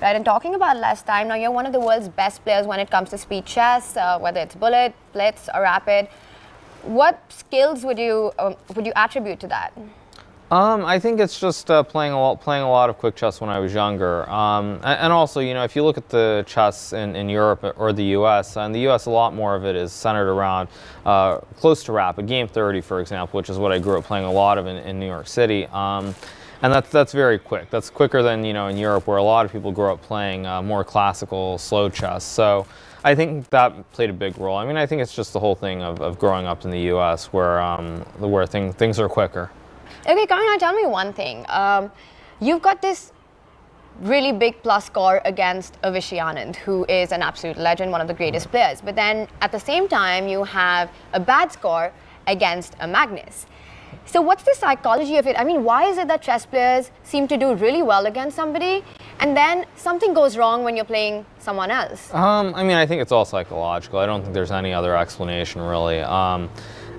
Right, and talking about less time, now you're one of the world's best players when it comes to speed chess, uh, whether it's bullet, blitz, or rapid. What skills would you um, would you attribute to that? Um, I think it's just uh, playing a lot, playing a lot of quick chess when I was younger, um, and, and, also, you know, if you look at the chess in, in Europe or the U.S. In the U.S., a lot more of it is centered around uh, close to rapid, game 30, for example, which is what I grew up playing a lot of in, in New York City. Um, and that's that's very quick. That's quicker than you know in Europe, where a lot of people grow up playing uh, more classical slow chess. So I think that played a big role. I mean, I think it's just the whole thing of, of growing up in the U.S., where um, where thing, things are quicker. Okay, Karuna, tell me one thing. Um, you've got this really big plus score against Vishy Anand, who is an absolute legend, one of the greatest mm-hmm. players. But then at the same time, you have a bad score against a Magnus. So what's the psychology of it? I mean, why is it that chess players seem to do really well against somebody and then something goes wrong when you're playing someone else? Um, I mean, I think it's all psychological. I don't think there's any other explanation really. Um,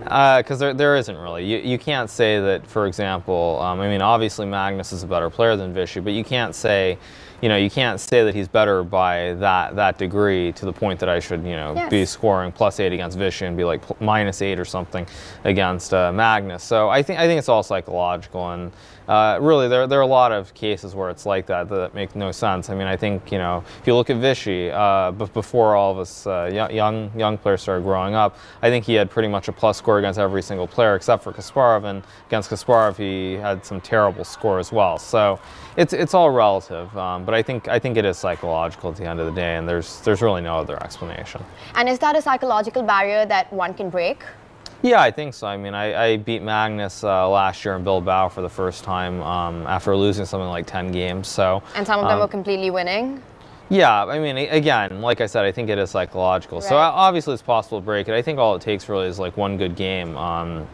because uh, there, there isn't really. You, you can't say that, for example, um, I mean, obviously Magnus is a better player than Vishy, but you can't say, you know, you can't say that he's better by that that degree to the point that I should, you know, yes. be scoring plus eight against Vishy and be like minus eight or something against uh, Magnus. So I think I think it's all psychological, and uh, really there there are a lot of cases where it's like that that make no sense. I mean, I think you know, if you look at Vishy, uh, before all of us uh, young young players started growing up, I think he had pretty much a plus score against every single player except for Kasparov, and against Kasparov he had some terrible score as well. So it's it's all relative. Um, but I think I think it is psychological at the end of the day, and there's there's really no other explanation. And is that a psychological barrier that one can break? Yeah, I think so. I mean, I, I beat Magnus uh, last year in Bilbao for the first time um, after losing something like 10 games. So and some of them um, were completely winning. Yeah, I mean, again, like I said, I think it is psychological. Right. So obviously, it's possible to break it. I think all it takes really is like one good game. Um,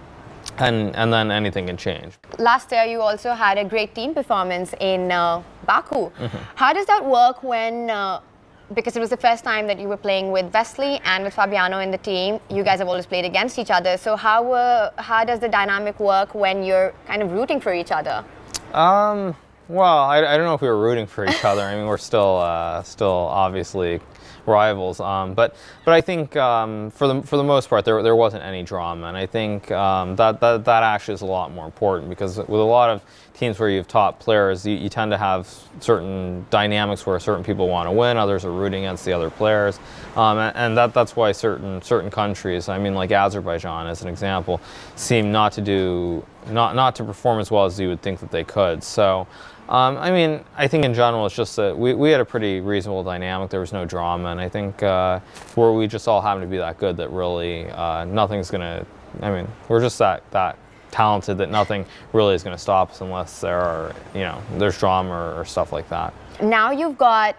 and and then anything can change. Last year, you also had a great team performance in uh, Baku. Mm -hmm. How does that work when? Uh, because it was the first time that you were playing with Wesley and with Fabiano in the team. You guys have always played against each other. So how uh, how does the dynamic work when you're kind of rooting for each other? Um, well, I, I don't know if we were rooting for each other. I mean, we're still uh, still obviously rivals. Um, but but I think um, for the for the most part there there wasn't any drama, and I think um, that, that that actually is a lot more important because with a lot of teams where you have top players, you, you tend to have certain dynamics where certain people want to win, others are rooting against the other players, um, and, and, that that's why certain certain countries, I mean like Azerbaijan as an example, seem not to do not not to perform as well as you would think that they could. So. Um, I mean, I think in general it's just that we, we had a pretty reasonable dynamic. There was no drama, and I think uh, where we just all happen to be that good that really uh, nothing's gonna. I mean, we're just that that talented that nothing really is gonna stop us unless there are you know there's drama or, or stuff like that. Now you've got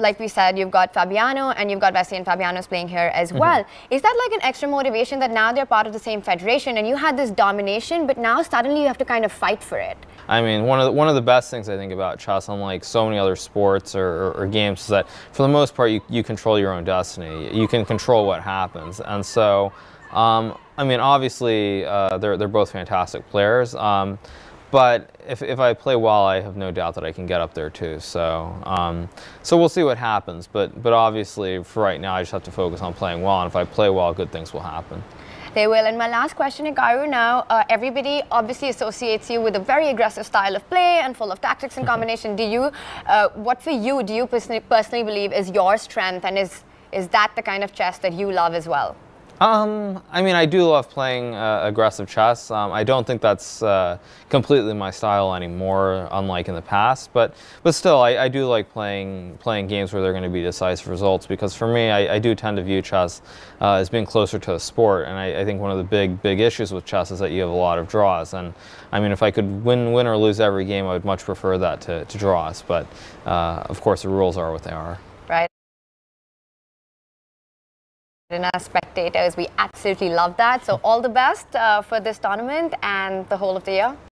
like we said, you've got Fabiano and you've got Wesley and Fabiano's playing here as mm -hmm. well. Is that like an extra motivation that now they're part of the same federation and you had this domination, but now suddenly you have to kind of fight for it? I mean, one of the, one of the best things I think about chess, unlike so many other sports or, or, or games, is that for the most part you, you control your own destiny. You can control what happens, and so um, I mean, obviously uh, they're they're both fantastic players. Um, but if, if I play well, I have no doubt that I can get up there too. So, um, so we'll see what happens. But, but obviously, for right now, I just have to focus on playing well. And if I play well, good things will happen. They will. And my last question, Hikaru, now, uh, everybody obviously associates you with a very aggressive style of play and full of tactics and combination. do you, uh, what for you, do you personally, personally believe is your strength and is, is that the kind of chess that you love as well? Um, I mean, I do love playing uh, aggressive chess. Um, I don't think that's uh, completely my style anymore, unlike in the past. But but still, I, I do like playing playing games where they're going to be decisive results because for me, I, I do tend to view chess uh, as being closer to a sport. And I, I, think one of the big big issues with chess is that you have a lot of draws. And I mean, if I could win win or lose every game, I would much prefer that to, to draws. But uh, of course, the rules are what they are. And as spectators, we absolutely love that. So all the best uh, for this tournament and the whole of the year.